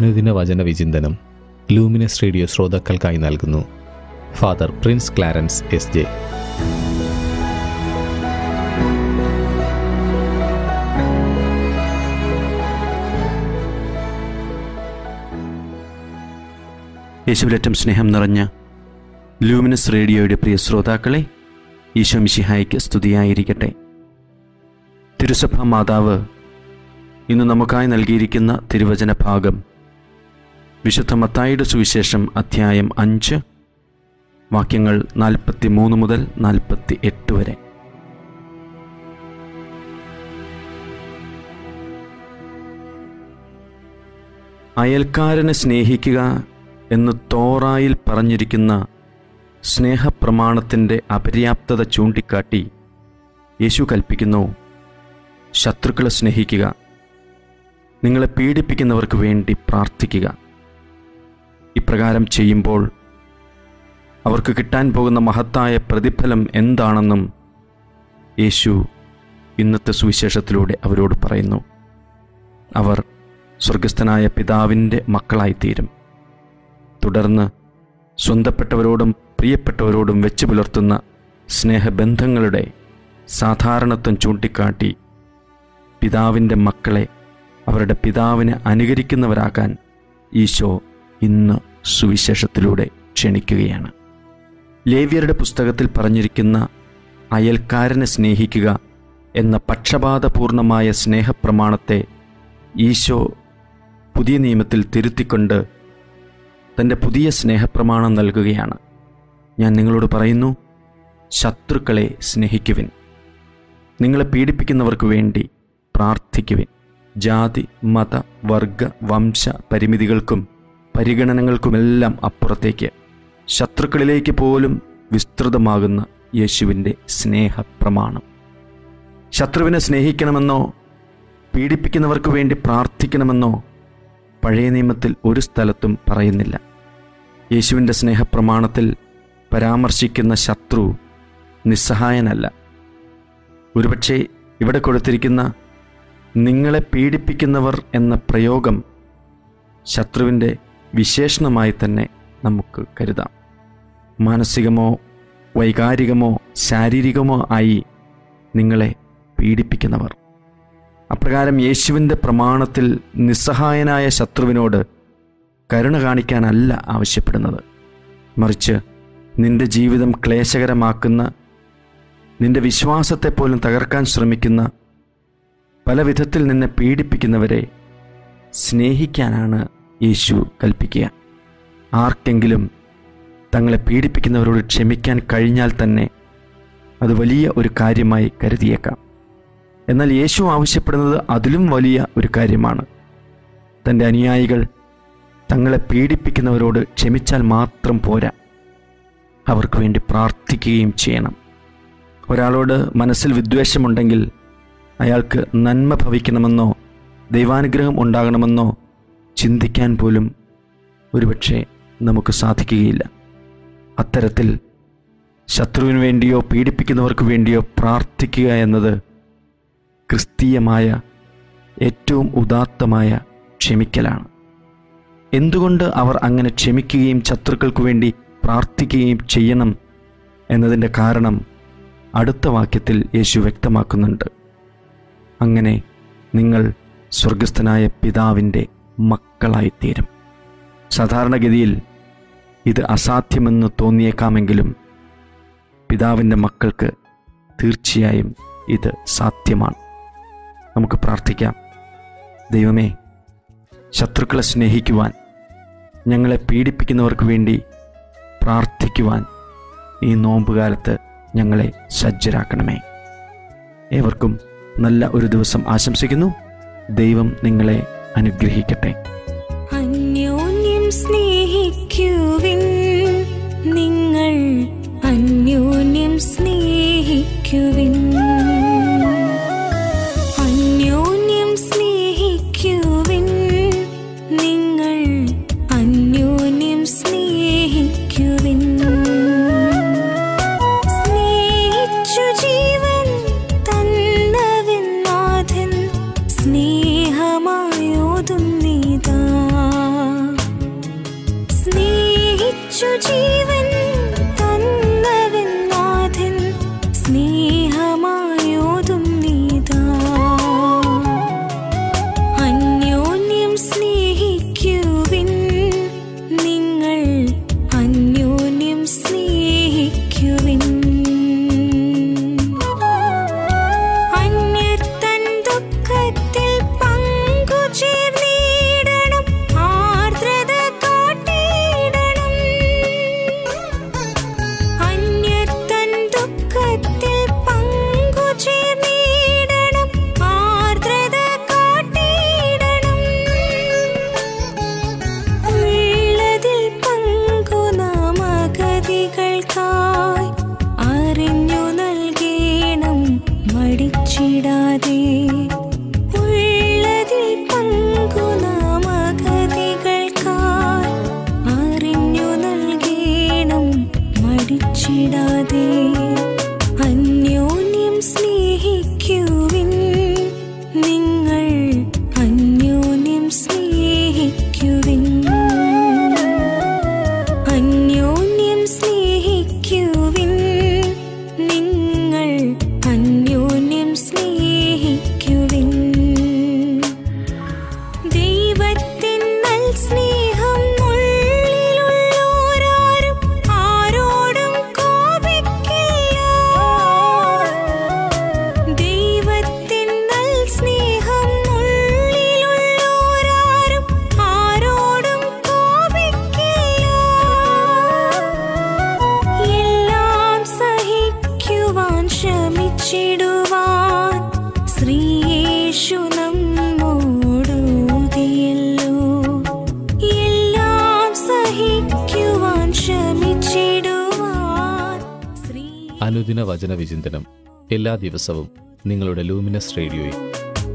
അനുദിന വചന വിചിന്തനം ലൂമിനസ് റേഡിയോ ശ്രോതാക്കൾക്കായി നൽകുന്നു. Father Prince Clarence S J. യേശുവിലറ്റം സ്നേഹം നിറഞ്ഞ ലൂമിനസ് റേഡിയോയുടെ പ്രിയ ശ്രോതാക്കളെ ഈശോ മിശിഹായ്ക്ക് സ്തുതിയായിരിക്കട്ടെ. തിരുസഭ മാതാവ് ഇന്ന് നമുക്കായി നൽകിയിരിക്കുന്ന തിരുവചന ഭാഗം വിശുദ്ധ മത്തായിയുടെ സുവിശേഷം അധ്യായം അഞ്ച് വാക്യങ്ങൾ നാൽപ്പത്തി മൂന്ന് മുതൽ നാൽപ്പത്തി എട്ട് വരെ. അയൽക്കാരനെ സ്നേഹിക്കുക എന്ന് തോറായിൽ പറഞ്ഞിരിക്കുന്ന സ്നേഹപ്രമാണത്തിന്റെ അപര്യാപ്തത ചൂണ്ടിക്കാട്ടി യേശു കൽപ്പിക്കുന്നു ശത്രുക്കളെ സ്നേഹിക്കുക നിങ്ങളെ പീഡിപ്പിക്കുന്നവർക്ക് വേണ്ടി പ്രാർത്ഥിക്കുക. ഇപ്രകാരം ചെയ്യുമ്പോൾ അവർക്ക് കിട്ടാൻ പോകുന്ന മഹത്തായ പ്രതിഫലം എന്താണെന്നും യേശു ഇന്നത്തെ സുവിശേഷത്തിലൂടെ അവരോട് പറയുന്നു. അവർ സ്വർഗസ്ഥനായ പിതാവിന്റെ മക്കളായിത്തീരും. തുടർന്ന് സ്വന്തപ്പെട്ടവരോടും പ്രിയപ്പെട്ടവരോടും വെച്ച് പുലർത്തുന്ന സ്നേഹബന്ധങ്ങളുടെ സാധാരണത്വം ചൂണ്ടിക്കാട്ടി പിതാവിന്റെ മക്കളെ അവരുടെ പിതാവിനെ അനുകരിക്കുന്നവരാകാൻ ഈശോ ഇന്ന് സുവിശേഷത്തിലൂടെ ക്ഷണിക്കുകയാണ്. ലേവ്യരുടെ പുസ്തകത്തിൽ പറഞ്ഞിരിക്കുന്ന അയൽക്കാരനെ സ്നേഹിക്കുക എന്ന പക്ഷപാതപൂർണമായ സ്നേഹപ്രമാണത്തെ ഈശോ പുതിയ നിയമത്തിൽ തിരുത്തിക്കൊണ്ട് തന്റെ പുതിയ സ്നേഹപ്രമാണം നൽകുകയാണ്. ഞാൻ നിങ്ങളോട് പറയുന്നു ശത്രുക്കളെ സ്നേഹിക്കുവിൻ. നിങ്ങളെ പീഡിപ്പിക്കുന്നവർക്ക് വേണ്ടി പ്രാർത്ഥിക്കുവിൻ. ജാതി മത വർഗ വംശ പരിമിതികൾക്കും പരിഗണനകൾക്കുമെല്ലാം അപ്പുറത്തേക്ക് ശത്രുക്കളിലേക്ക് പോലും വിസ്തൃതമാകുന്ന യേശുവിന്റെ സ്നേഹപ്രമാണം. ശത്രുവിനെ സ്നേഹിക്കണമെന്നോ പീഡിപ്പിക്കുന്നവർക്ക് വേണ്ടി പ്രാർത്ഥിക്കണമെന്നോ പഴയ നിയമത്തിൽ ഒരു സ്ഥലത്തും പറയുന്നില്ല. യേശുവിന്റെ സ്നേഹപ്രമാണത്തിൽ പരാമർശിക്കുന്ന ശത്രു നിസ്സഹായനല്ല. ഒരുപക്ഷെ ഇവിടെ കൊടുത്തിരിക്കുന്ന നിങ്ങളെ പീഡിപ്പിക്കുന്നവർ എന്ന പ്രയോഗം ശത്രുവിന്റെ വിശേഷണമായി തന്നെ നമുക്ക് കരുതാം. മാനസികമോ വൈകാരികമോ ശാരീരികമോ ആയി നിങ്ങളെ പീഡിപ്പിക്കുന്നവർ. അപ്രകാരം യേശുവിന്റെ പ്രമാണത്തിൽ നിസ്സഹായനായ ശത്രുവിനോട് കരുണ കാണിക്കാനല്ല ആവശ്യപ്പെടുന്നത്. മറിച്ച് നിന്റെ ജീവിതം ക്ലേശകരമാക്കുന്ന നിന്റെ വിശ്വാസത്തെ പോലും തകർക്കാൻ ശ്രമിക്കുന്ന പല വിധത്തിൽ നിന്നെ പീഡിപ്പിക്കുന്നവരെ സ്നേഹിക്കാനാണ് യേശു കൽപ്പിക്കുക. ആർക്കെങ്കിലും തങ്ങളെ പീഡിപ്പിക്കുന്നവരോട് ക്ഷമിക്കാൻ കഴിഞ്ഞാൽ തന്നെ അത് വലിയ ഒരു കാര്യമായി കരുതിയേക്കാം. എന്നാൽ യേശു ആവശ്യപ്പെടുന്നത് അതിലും വലിയ ഒരു കാര്യമാണ്. തന്റെ അനുയായികൾ തങ്ങളെ പീഡിപ്പിക്കുന്നവരോട് ക്ഷമിച്ചാൽ മാത്രം പോരാ. അവർക്ക് വേണ്ടി പ്രാർത്ഥിക്കുകയും ചെയ്യണം. ഒരാളോട് മനസ്സിൽ വിദ്വേഷമുണ്ടെങ്കിൽ അയാൾക്ക് നന്മ ഭവിക്കണമെന്നോ ദൈവാനുഗ്രഹം ഉണ്ടാകണമെന്നോ ചിന്തിക്കാൻ പോലും ഒരുപക്ഷെ നമുക്ക് സാധിക്കുകയില്ല. അത്തരത്തിൽ ശത്രുവിന് വേണ്ടിയോ പീഡിപ്പിക്കുന്നവർക്ക് വേണ്ടിയോ പ്രാർത്ഥിക്കുക എന്നത് ക്രിസ്തീയമായ ഏറ്റവും ഉദാത്തമായ ക്ഷമിക്കലാണ്. എന്തുകൊണ്ട് അവർ അങ്ങനെ ക്ഷമിക്കുകയും ശത്രുക്കൾക്ക് വേണ്ടി പ്രാർത്ഥിക്കുകയും ചെയ്യണം എന്നതിന്റെ കാരണം അടുത്ത വാക്യത്തിൽ യേശു വ്യക്തമാക്കുന്നുണ്ട്. അങ്ങനെ നിങ്ങൾ സ്വർഗസ്ഥനായ പിതാവിന്റെ മക്കളായിത്തീരും. സാധാരണഗതിയിൽ ഇത് അസാധ്യമെന്ന് തോന്നിയേക്കാമെങ്കിലും പിതാവിന്റെ മക്കൾക്ക് തീർച്ചയായും ഇത് സാധ്യമാണ്. നമുക്ക് പ്രാർത്ഥിക്കാം. ദൈവമേ ശത്രുക്കളെ സ്നേഹിക്കുവാൻ ഞങ്ങളെ പീഡിപ്പിക്കുന്നവർക്ക് വേണ്ടി പ്രാർത്ഥിക്കുവാൻ ഈ നോമ്പുകാലത്ത് ഞങ്ങളെ സജ്ജരാക്കണമേ. ഏവർക്കും നല്ല ഒരു ദിവസം ആശംസിക്കുന്നു. ദൈവം നിങ്ങളെ അനുഗ്രഹിക്കട്ടെ. അന്യോന്യം സ്നേഹിക്കുവിൻ സഹിക്കുവാൻ അനുദിന വചന വിചിന്തനം എല്ലാ ദിവസവും നിങ്ങളുടെ ലൂമിനസ് റേഡിയോയിൽ.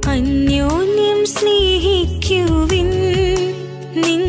അന്യോന്യം സ്നേഹിക്കുവിൻ. നിങ്ങൾ